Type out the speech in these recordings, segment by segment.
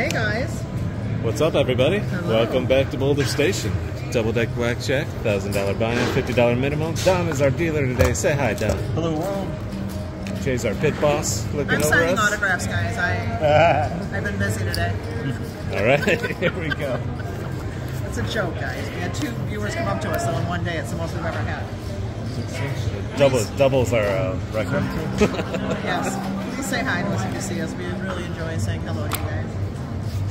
Hey guys. What's up, everybody? Hello. Welcome back to Boulder Station. Double deck blackjack, thousand dollar buy-in, fifty dollar minimum. Don is our dealer today. Say hi, Don. Hello world. Jay's our pit boss, looking I'm over signing us. autographs, guys. I I've been busy today. All right, here we go. It's a joke, guys. We had two viewers come up to us, so in one day, it's the most we've ever had. Double doubles our uh, record. Yes. Please say hi to us if you see us. We really enjoy saying hello to you guys.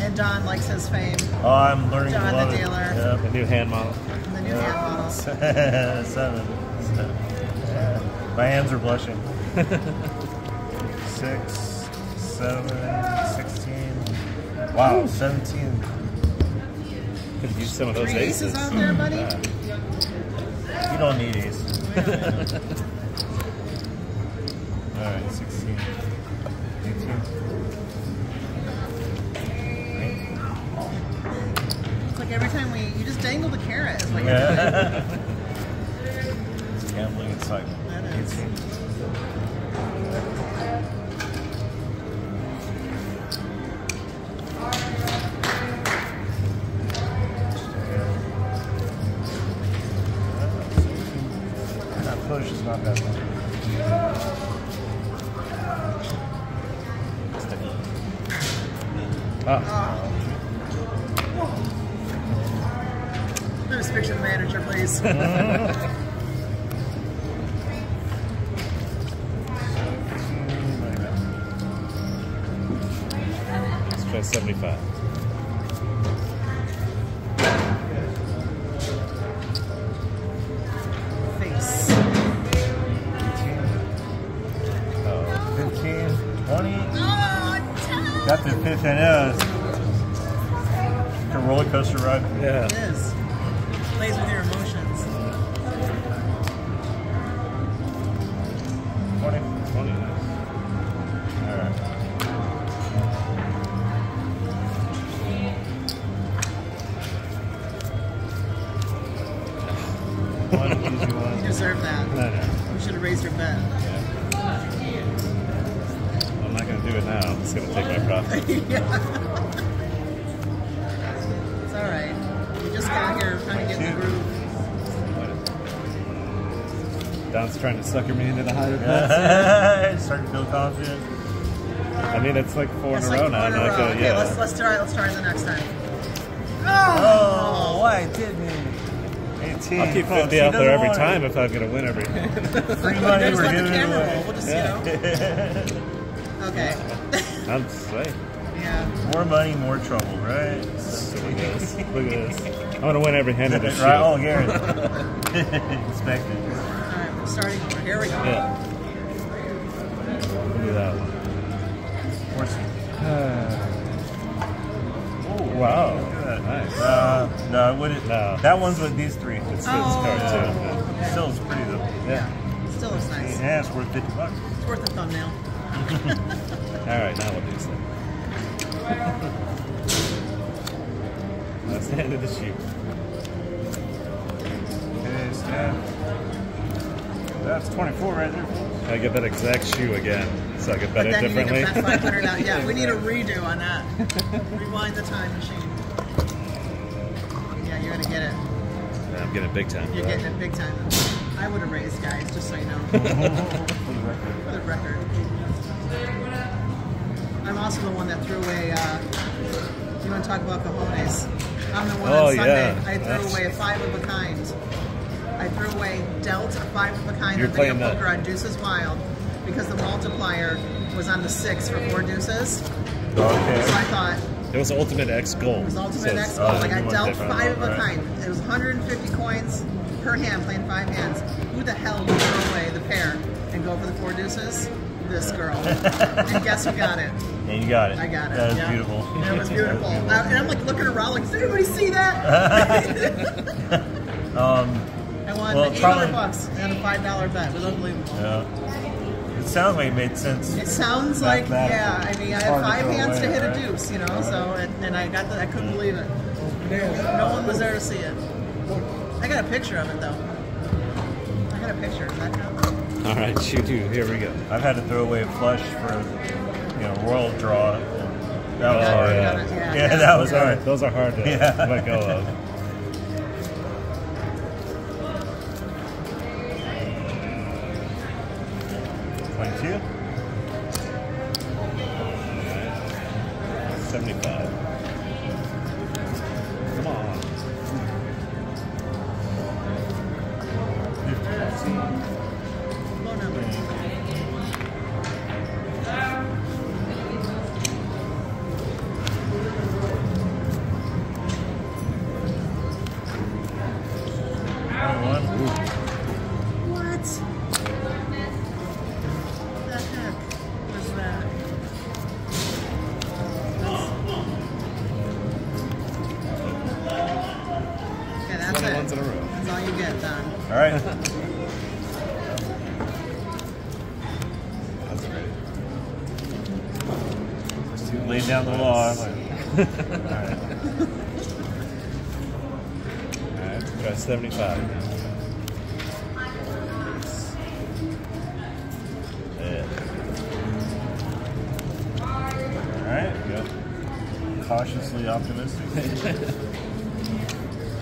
And Don likes his fame. Oh, I'm learning John, to the love dealer. the new hand model. The new hand models. Yep. Seven. Seven. Yeah. My hands are blushing. Six, seven, sixteen. Wow, seventeen. Could use some of those Three aces. aces out there, buddy. You don't need ace. All right, sixteen. Every time we, you just dangle the carrot. It's like Yeah. It's gambling inside. That is. Eighteen. Just picture the manager, please. let's try seventy-five. Face. Oh, 15, 20. Oh, Got the fifth and uh, a roller coaster ride. yeah. It is. Don's trying to sucker me into the higher pass. Starting to feel confident. I mean, it's like four It's in a like row now. I'm not gonna, Okay, yeah. let's let's try let's try the next time. Oh, why didn't 18. I'll keep Folks, 50 he out there every want time if I'm gonna win every. Free money we're giving camera roll. away. We'll just Yeah. you know. Okay. I'm saying. yeah. More money, more trouble, right? Look at this. Look at this. I'm gonna win every hand of this shit. right? Oh, Garrett. Expect it. All right. We're starting over. Here we go. Yeah. Look at that one. Horse. Oh, wow. That. Nice. Uh, no, I wouldn't. No. That one's with these three. It's this Oh. card too. Okay. Still, it's pretty though. Yeah. Still looks nice. Yeah, it's worth 50 bucks. It's worth a thumbnail. All right, now what do you say? That's the end of the shoot. Okay, Stan. That's 24 right there. I get that exact shoe again, so I can bet But it then you need differently. to bet 500 out. Yeah, we need a redo on that. Rewind the time machine. Yeah, you're gonna get it. Yeah, I'm getting a big time. You're for that. getting it big time. I would have raised, guys, just so you know. For the record. I'm also the one that threw away. Uh, you want to talk about cojones? I'm the one Oh, on Sunday. yeah. I threw That's- away a five of a kind. I threw away dealt a five of a kind You're on playing that. poker on Deuces Wild because the multiplier was on the six for four deuces. So I thought It was Ultimate X Gold. it was ultimate so X goal. uh, like I dealt five of a right? kind. It was 150 coins per hand, playing five hands. Who the hell would throw away the pair and go for the four deuces? This girl. and guess who got it? And you got it. I got it. That is yeah. beautiful. It was beautiful. and I'm like looking around, like, does anybody see that? Um, I won Well, 800 probably- bucks and a five dollar bet. It was unbelievable. yeah. It sounds like it made sense. It sounds like, yeah. I mean, I It's had hard to five throw hands to away, hit a deuce, you know. So, uh-huh. and, and I got the, I couldn't believe it. No one was there to see it. I got a picture of it though. I got a picture. Does that count? All right, you do. Here we go. I've had to throw away a flush for, you know, royal draw. And That was Yeah, hard. yeah, Yeah, yeah, yeah, yeah. that was Those hard. those are hard to let go of. Come on. 50. All you get, Don. All right. That's great. Laying down the law. All right. Alright, try 75 All right. Cautiously optimistic.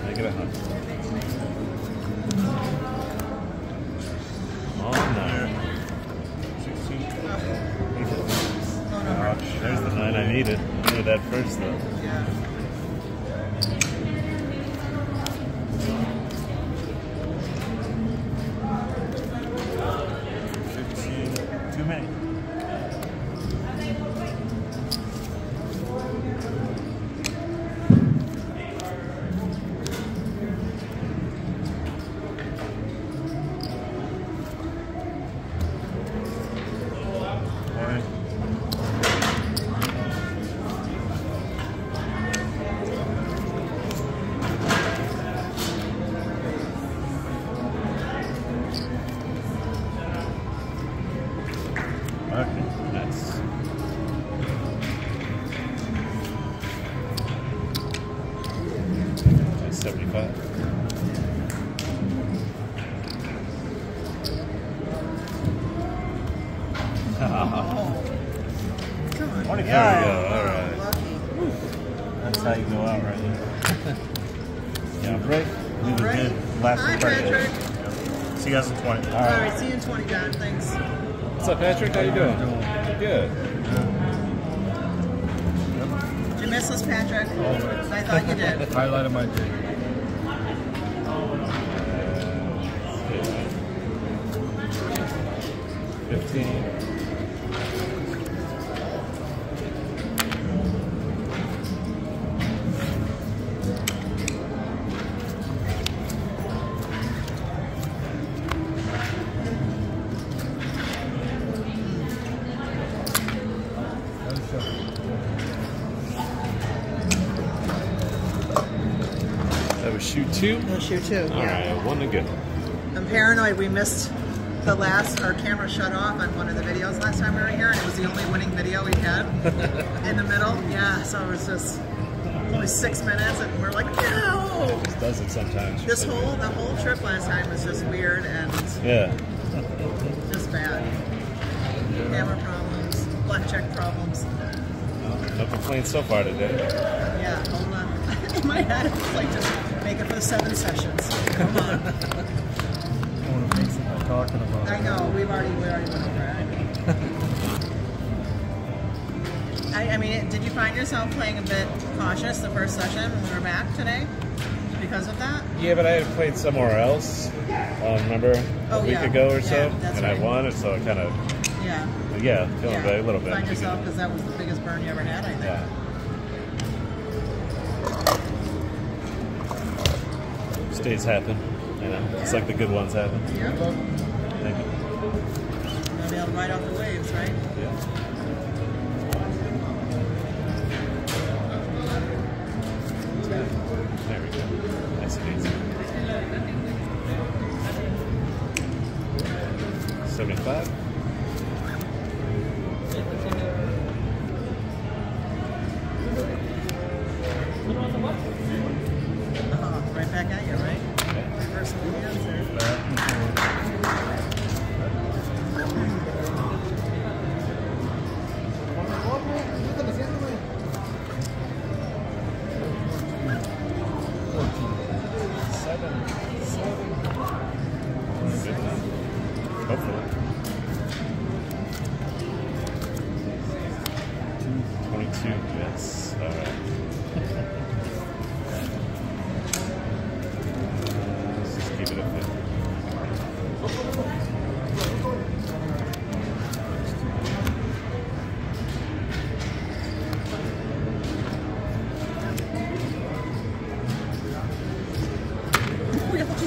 Make it a hundred. Needed. I needed that first though. Come on. Twenty-five. We go. Alright. That's how you go out right there. Yeah, break. Leave it Right. good. Last Hi, impression. Patrick. Yep. See you guys in 20. All right, see you in 20, Don. Thanks. What's up, Patrick? How you doing? Good. Did you miss us, Patrick? Oh, I thought you did. Highlight of my day. Fifteen. Shoot two. Too. All yeah. right, one to go. I'm paranoid. We missed the last. Our camera shut off on one of the videos last time we were here, and it was the only winning video we had in the middle. Yeah, so it was just only six minutes, and we're like, no. Just does it sometimes. This whole the whole trip last time was just weird and Yeah. just bad. Camera problems, blackjack problems. No complaints so far today. Yeah. In my head, it was like just make it for the seven sessions. Come on. I want to make talking about. I know we've already we already went over it. I, I mean, did you find yourself playing a bit cautious the first session when we were back today because of that? Yeah, but I had played somewhere else. Um, remember a Oh, week yeah. ago or so, Yeah, and right. I won it, so I kind of Yeah. yeah, feeling yeah. a little bit. Find yourself because that was the biggest burn you ever had, I think. Yeah. Stays happen, you know. It's like the good ones happen. Yeah. Thank you. Be able to ride off the waves, right? Yeah.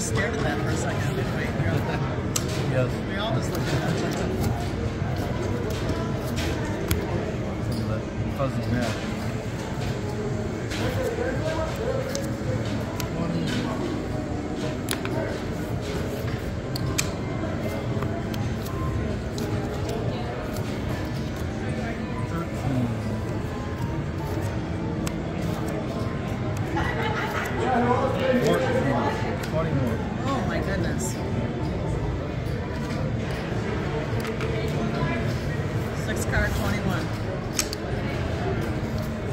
Just stared at that for a second, didn't we? We all- Yes. We all just looked at that. That fuzzy.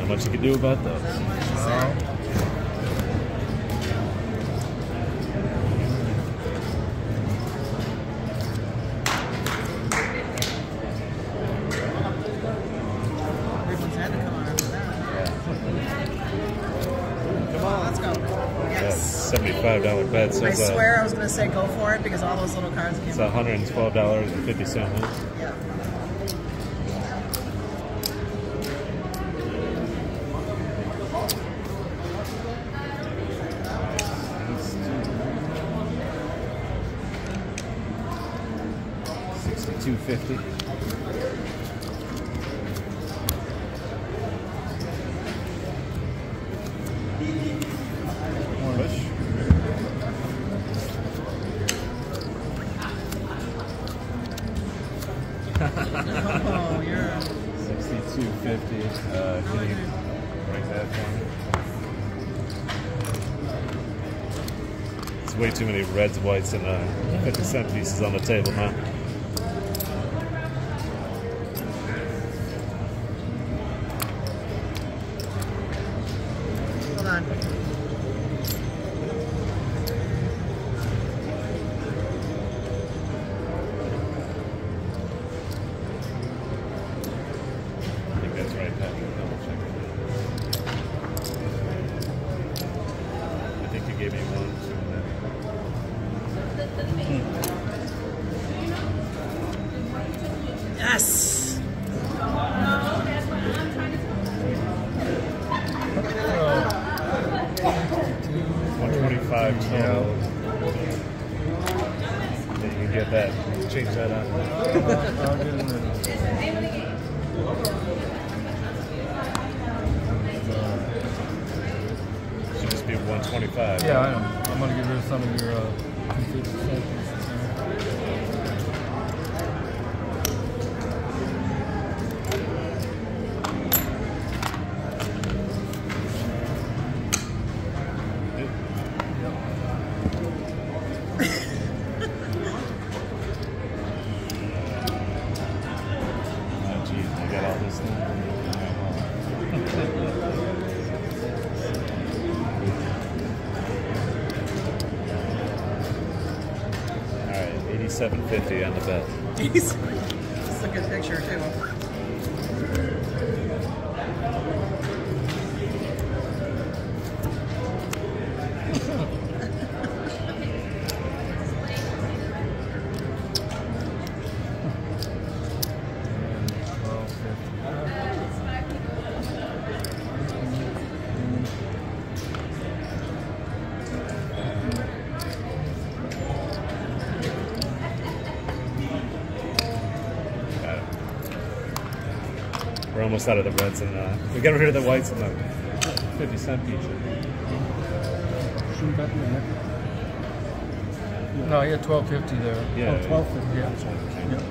Not much you can do about those. Not much to say. Well, Everyone's had to come on that. Let's go. Yes. $75 bet. So I swear I was going to say go for it because all those little cards it's came $112.50. Yeah. Sixty-two fifty. Push. Oh, you're. Uh, way too many reds, whites, and uh, fifty cent pieces on the table now. Twenty-five. Yeah, I know. I'm gonna get rid of some of your uh, 750 on the bet. He's, just is a good picture too. Almost out of the reds and uh, we got rid of the whites and the fifty cent piece. No, you had 1250 there. Yeah. Oh, 1250. Yeah. Yep.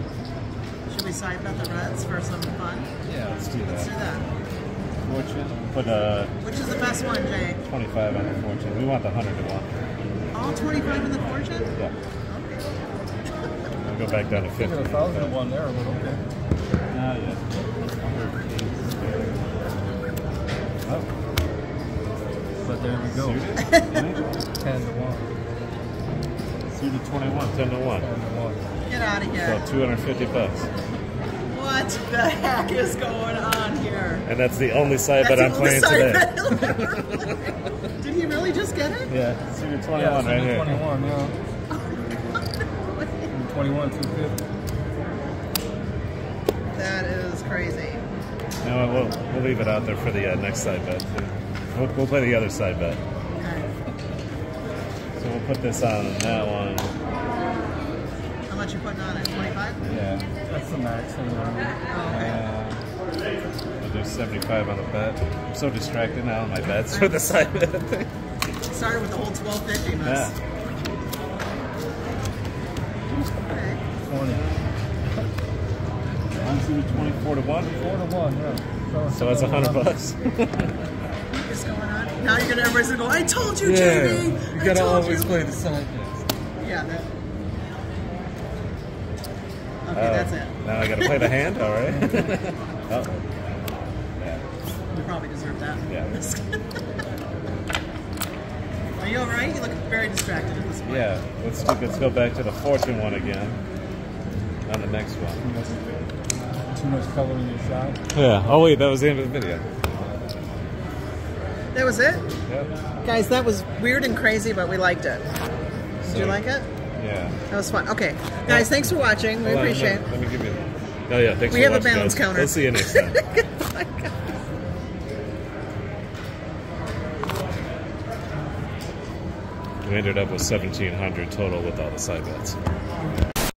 Should we side bet the Reds for some fun? Yeah, let's do Let's do that. that. Fortune. Put uh, Which is the best one, Jay? twenty-five on the fortune. We want the hundred to one. All 25 in the fortune? Yeah. Okay. We'll go back down to fifty. got a thousand to one there, but okay. Ah, yeah. There we go. suited. 10 to 1. Suited twenty-one, ten to one. 10 to 1. Get out of here. So two hundred fifty bucks. What the heck is going on here? And that's the only side bet I'm only playing side today. Did he really just get it? Yeah, Suited 21 Yeah, right here. 21, yeah. 21, 250. That is crazy. No, we'll, we'll leave it out there for the uh, next side bet. too. We'll, we'll play the other side bet. Okay. So we'll put this on that one. How much you putting on it? 25? Yeah. That's the max. Anyway. Oh, okay. Uh, we'll do 75 on the bet. I'm so distracted now on my bets for the side bet thing. Started with the whole 1250 mess. Yeah. Okay. 20. I'm 24 to 1. 4 to 1, yeah. So that's a hundred bucks. What's going on? Now you're gonna everybody's gonna go. I told you, yeah, Jamie. you I gotta told always you. play the side bets. Yeah. That... Okay, Oh, that's it. Now I gotta play the hand. All right. oh. Yeah. You probably deserve that. Yeah. Are you all right? You look very distracted at this point. Yeah. Let's do, let's go back to the fortune one again. On the next one. Too much color in your shot. Yeah. Oh wait, that was the end of the video. That was it, Yep. guys. That was weird and crazy, but we liked it. Did you like it? Yeah. That was fun. Okay, guys. Thanks for watching. We appreciate. Let, let me give you. Oh yeah. Thanks We for have a balance guys. counter. We'll see you next time. We ended up with 1700 total with all the side bets.